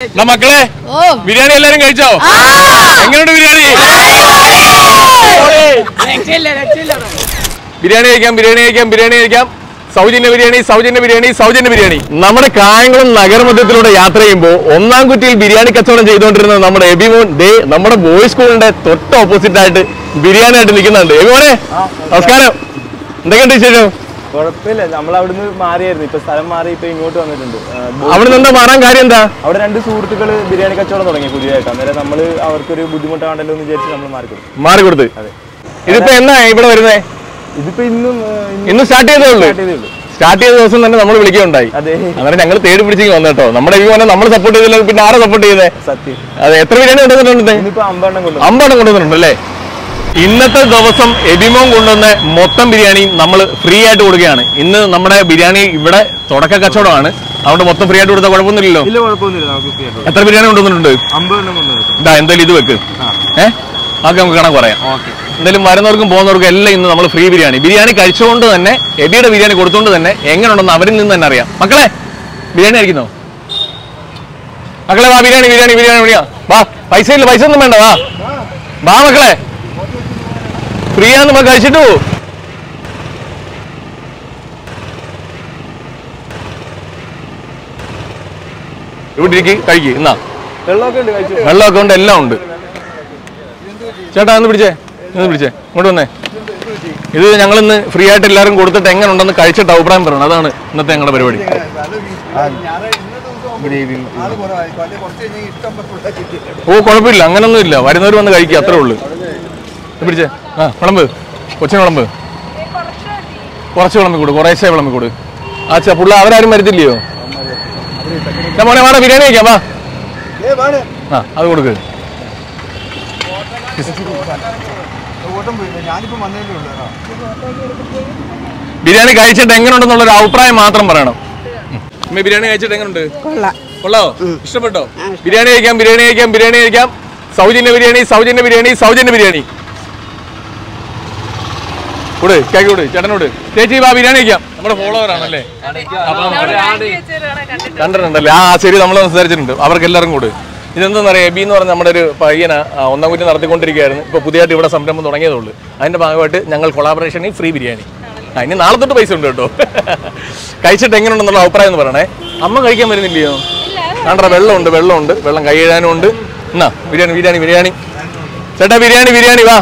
മക്കളെ ബിരിയാണി എല്ലാരും കഴിച്ചോ? എങ്ങനെയുണ്ട് ബിരിയാണി? ബിരിയാണി കഴിക്കാം ബിരിയാണി കഴിക്കാം ബിരിയാണി കഴിക്കാം. സൗജന്യ ബിരിയാണി സൗജന്യ ബിരിയാണി സൗജന്യ ബിരിയാണി. നമ്മുടെ കായംകുളം നഗരമധ്യത്തിലൂടെ യാത്ര ചെയ്യുമ്പോൾ ഒന്നാം കുറ്റിയിൽ ബിരിയാണി കച്ചവടം ചെയ്തുകൊണ്ടിരുന്നത് നമ്മുടെ എബിമോൻ ദേ നമ്മുടെ ബോയ്സ് സ്കൂളിന്റെ തൊട്ട് ഓപ്പോസിറ്റ് ആയിട്ട് ബിരിയാണി ആയിട്ട് നിൽക്കുന്നുണ്ട് എബിമോനെ നമസ്കാരം. എന്തൊക്കെയുണ്ട് വിശേഷം? കുഴപ്പമില്ല. നമ്മൾ അവിടുന്ന് മാറിയായിരുന്നു. ഇപ്പൊ സ്ഥലം മാറി ഇപ്പൊ ഇങ്ങോട്ട് വന്നിട്ടുണ്ട്. അവിടെ നിന്ന് മാറാൻ കാര്യം എന്താ? അവിടെ രണ്ട് സുഹൃത്തുക്കൾ ബിരിയാണി കച്ചവടം തുടങ്ങി പുതിയതായിട്ട്. അന്നേരം നമ്മൾ അവർക്കൊരു ബുദ്ധിമുട്ടാണ്ടല്ലോ എന്ന് വിചാരിച്ച് നമ്മൾ മാറി കൊടുത്തു മാറി കൊടുത്ത് ഇതിപ്പോ എന്നാ ഇവിടെ വരുന്നേ? ഇതിപ്പോ ഇന്നും ഇന്നും സ്റ്റാർട്ട് ചെയ്തേ ഉള്ളൂ. സ്റ്റാർട്ട് ചെയ്ത ദിവസം തന്നെ നമ്മൾ വിളിക്കുകയുണ്ടായി. അതെ. അങ്ങനെ ഞങ്ങൾ തേടി പിടിച്ച് വന്നു കേട്ടോ നമ്മുടെ ഈ പോലെ നമ്മൾ സപ്പോർട്ട് ചെയ്തില്ല പിന്നെ ആരെ സപ്പോർട്ട് ചെയ്തേ സത്യം. അതെ എത്ര ബിരിയാണി കൊണ്ടുവന്നിട്ടുണ്ട്? അമ്പെണ്ണം കൊണ്ടുവന്നിട്ടുണ്ട് അല്ലേ ഇന്നത്തെ ദിവസം എബിമോൻ കൊണ്ടുവന്ന മൊത്തം ബിരിയാണി നമ്മൾ ഫ്രീ ആയിട്ട് കൊടുക്കുകയാണ്. ഇന്ന് നമ്മുടെ ബിരിയാണി ഇവിടെ തുടക്ക കച്ചവടമാണ്. അതുകൊണ്ട് മൊത്തം ഫ്രീ ആയിട്ട് കൊടുത്താൽ കുഴപ്പമൊന്നുമില്ലല്ലോ? എത്ര ബിരിയാണി കൊണ്ടുവന്നിട്ടുണ്ട്? ഇതാ എന്തായാലും ഇത് വെക്ക്. ഏ? അതൊക്കെ നമുക്ക് കണക്ക് പറയാം. എന്തായാലും വരുന്നവർക്കും പോകുന്നവർക്കും എല്ലാം ഇന്ന് നമ്മൾ ഫ്രീ ബിരിയാണി. ബിരിയാണി കഴിച്ചുകൊണ്ട് തന്നെ എബിയുടെ ബിരിയാണി കൊടുത്തുകൊണ്ട് തന്നെ എങ്ങനെയുണ്ടെന്ന് അവരിൽ നിന്ന് തന്നെ അറിയാം. മക്കളെ ബിരിയാണി കഴിക്കുന്നോ? മക്കളെ വാ ബിരിയാണി ബിരിയാണി ബിരിയാണി വിളിയാ വാ പൈസ ഇല്ല പൈസ ഒന്നും വേണ്ട വാ. വാ മക്കളെ. ഫ്രീ ആണ് നമ്മൾ കഴിച്ചിട്ടു പോ. ഇവിടെ ഇരിക്ക് കഴിക്ക് എന്നാ വെള്ളമൊക്കെ ഉണ്ട് എല്ലാം ഉണ്ട്. ചേട്ടാ ഒന്ന് പിടിച്ചേ ഒന്ന് പിടിച്ചേ ഇങ്ങോട്ട് വന്നേ. ഇത് ഞങ്ങൾ ഇന്ന് ഫ്രീ ആയിട്ട് എല്ലാവരും കൊടുത്തിട്ട് എങ്ങനെ ഉണ്ടെന്ന് കഴിച്ചിട്ട് അഭിപ്രായം പറയണം. അതാണ് ഇന്നത്തെ ഞങ്ങളുടെ പരിപാടി. ഓ കുഴപ്പമില്ല. അങ്ങനൊന്നും ഇല്ല. വരുന്നവർ വന്ന് കഴിക്കുക അത്രേ ഉള്ളൂ. പിടിച്ചേ. ആ വിളമ്പ്. കൊച്ചിന് വിളമ്പ്. കുറച്ച് വിളമ്പി കൊടു കുറേശ്ശേ വിളമ്പി കൊടു. ആച്ചാ പുള്ള അവരാരും വരുത്തില്ലയോ? ഞാൻ മോനെ വേണം ബിരിയാണി കഴിക്കാം വാ. ആ അത് കൊടുക്ക്. ബിരിയാണി കഴിച്ചിട്ട് എങ്ങനെയുണ്ടെന്നുള്ള ഒരു അഭിപ്രായം മാത്രം പറയണം. അമ്മ ബിരിയാണി കഴിച്ചിട്ട് എങ്ങനെയുണ്ട് കൊള്ളോ. ഇഷ്ടപ്പെട്ടോ? ബിരിയാണി കഴിക്കാം ബിരിയാണി കഴിക്കാം ബിരിയാണി കഴിക്കാം. സൗജന്യ ബിരിയാണി സൗജന്യ ബിരിയാണി സൗജന്യ ബിരിയാണി. കൂട് കേക്കോട് ചേട്ടനോട്. ചേച്ചി ബാ ബിരിയാണി കഴിക്കാം. നമ്മുടെ ഫോളോവർ ആണല്ലേ കണ്ടിട്ടുണ്ടല്ലേ? ആ ശരി നമ്മൾ സംസാരിച്ചിട്ടുണ്ട്. അവർക്ക് എല്ലാവരും കൂടെ. ഇതെന്താണെന്ന് അറിയാം? എബി എന്ന് പറഞ്ഞ നമ്മുടെ ഒരു പയ്യന ഒന്നാം കുറ്റി നടത്തിക്കൊണ്ടിരിക്കുകയായിരുന്നു. ഇപ്പോൾ പുതിയതായിട്ട് ഇവിടെ സംരംഭം തുടങ്ങിയതേ ഉള്ളൂ അതിന്റെ ഭാഗമായിട്ട് ഞങ്ങൾ കൊളാബറേഷൻ ഈ ഫ്രീ ബിരിയാണി. ആ ഇനി നാളെ തൊട്ട് പൈസ ഉണ്ട് കേട്ടോ. കഴിച്ചിട്ട് എങ്ങനെയുണ്ടെന്നുള്ള അഭിപ്രായം എന്ന് പറയണേ. അമ്മ കഴിക്കാൻ വരുന്നില്ലയോ? കണ്ടറ വെള്ളമുണ്ട് വെള്ളമുണ്ട്. വെള്ളം കൈ എഴുതാനും ഉണ്ട്. എന്നാ ബിരിയാണി ബിരിയാണി ബിരിയാണി. ചേട്ടാ ബിരിയാണി ബിരിയാണി വാ.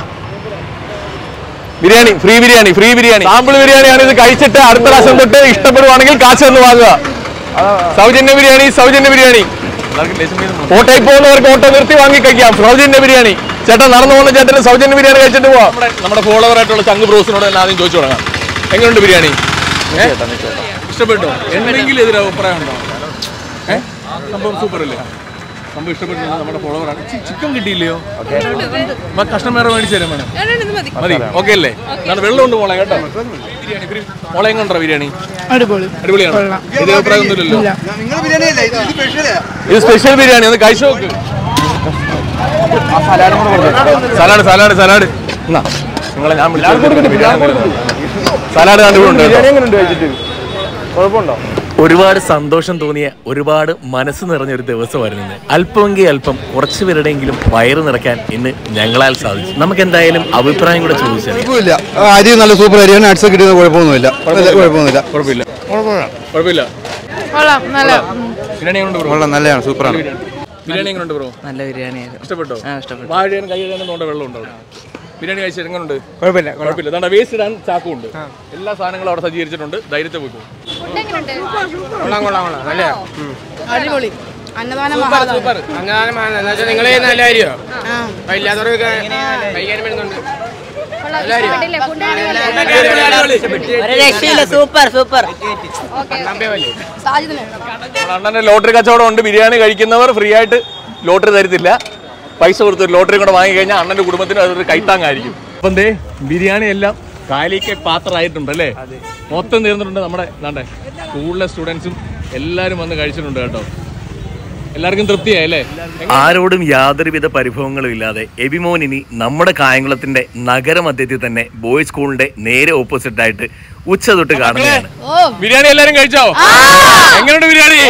Biryani free biryani free biryani. Sample ബിരിയാണിയാണ് ഇത് കഴിച്ചിട്ട് അടുത്ത പ്രാവശ്യം തൊട്ട് ഇഷ്ടപ്പെടുവാണെങ്കിൽ കാശ് ഒന്ന് വാങ്ങുക. സൗജന്യ ബിരിയാണി സൗജന്യ ബിരിയാണി. ഓട്ടോയിൽ പോകുന്നവർക്ക് ഓട്ടോ നിർത്തി വാങ്ങി കഴിക്കാം. സൗജന്യ ബിരിയാണി. ചേട്ടൻ നടന്നു പോകുന്ന ചേട്ടന് സൗജന്യ ബിരിയാണി കഴിച്ചിട്ട് പോവാം. നമ്മുടെ ഫോളോവർ ആയിട്ടുള്ള ചങ്ക് ബ്രോസിനോട് തന്നെ ആദ്യം ചോദിച്ചു തുടങ്ങാം. എങ്ങനെയുണ്ട് ബിരിയാണി? ഇഷ്ടപ്പെട്ടോ എന്തെങ്കിലും എതിരെ അഭിപ്രായം ഉണ്ടോ സംഭവം സൂപ്പർ അല്ലേ? സംഭവം ഇഷ്ടപ്പെട്ടു നമ്മുടെ ഫോളോവറാണ് ചിക്കൻ കിട്ടിയില്ലയോ? കഷ്ടം വേറെ മേടിച്ചു തരാം മതി. ഓക്കെ അല്ലേ? നല്ല വെള്ളം കൊണ്ട് പോളെ കേട്ടോ? ബിരിയാണി കൊണ്ടോ മോളെ ബിരിയാണി? അടിപൊളി. അടിപൊളിയാണ്? ഇത് സ്പെഷ്യലാ ഇത് സ്പെഷ്യൽ ബിരിയാണി. ഒന്ന് കഴിച്ചു നോക്ക്. സലാഡ് സലാഡ് സലാഡ് എന്നാ നിങ്ങളെ ഞാൻ വിളിച്ചു സലാഡ് കഴിച്ചിട്ട്? കുഴപ്പമുണ്ടോ? ഒരുപാട് സന്തോഷം തോന്നിയ ഒരുപാട് മനസ്സ് നിറഞ്ഞ ഒരു ദിവസമായിരുന്നു ഇന്ന്. അല്പമെങ്കിൽ അല്പം കുറച്ച് പേരുടെയെങ്കിലും വയറ് നിറയ്ക്കാൻ ഇന്ന് ഞങ്ങളാൽ സാധിച്ചു. നമുക്ക് എന്തായാലും അഭിപ്രായം കൂടെ ചോദിച്ചു അരി നല്ല സൂപ്പർ അരിയാണ് കുഴപ്പമൊന്നുമില്ല. കുഴപ്പമൊന്നുമില്ല. കുഴപ്പമില്ല. കുഴപ്പമില്ല. കൊള്ളാം. നല്ലതാണ്. സൂപ്പറാണ് ബിരിയാണി എങ്ങനെയുണ്ട് ബ്രോ നല്ല ബിരിയാണിയായിരുന്നു ഇഷ്ടപ്പെട്ടോ? ആ ഇഷ്ടപ്പെട്ടു. വാഴയാണ് കൈ വെള്ളം ബിരിയാണി എങ്ങനെയുണ്ട് കുഴപ്പമില്ല. കുഴപ്പമില്ല. വേസ്റ്റ് ഇടാൻ ചാക്കും ഉണ്ട്. എല്ലാ സാധനങ്ങളും അവിടെ സജ്ജീകരിച്ചിട്ടുണ്ട്. ധൈര്യത്തെ പോയിക്കോ കൊള്ളാം കൊള്ളാം കൊള്ളാം. അല്ലേ അടിപൊളി. അന്നദാനം നിങ്ങൾ നല്ല വരുന്നുണ്ട്. Super super. അണ്ണന്റെ ലോട്ടറി കച്ചവടം ഉണ്ട്. ബിരിയാണി കഴിക്കുന്നവർ ഫ്രീ ആയിട്ട് ലോട്ടറി തരത്തില്ല. പൈസ കൊടുത്ത് ലോട്ടറി കൂടെ വാങ്ങി കഴിഞ്ഞാൽ അണ്ണന്റെ കുടുംബത്തിന് അതൊരു കൈത്താങ്ങായിരിക്കും. അപ്പം ദേ ബിരിയാണി എല്ലാം കാലിക്ക് പാത്രമായിട്ടുണ്ട് അല്ലേ? മൊത്തം തീർന്നിട്ടുണ്ട് നമ്മുടെ എന്താണ്ടേ സ്കൂളിലെ സ്റ്റുഡൻസും എല്ലാവരും വന്ന് കഴിച്ചിട്ടുണ്ട് കേട്ടോ. എല്ലാവർക്കും തൃപ്തിയായല്ലേ? ആരോടും യാതൊരുവിധ പരിഭവങ്ങളും ഇല്ലാതെ എബിമോൻ ഇനി നമ്മുടെ കായംകുളത്തിന്റെ നഗരമധ്യത്തിൽ തന്നെ ബോയ്സ് സ്കൂളിന്റെ നേരെ ഓപ്പോസിറ്റ് ആയിട്ട് ഉച്ച തൊട്ട് കാണുകയാണ് ബിരിയാണി എല്ലാരും കഴിച്ചോ? എങ്ങനെയുണ്ട് ബിരിയാണി?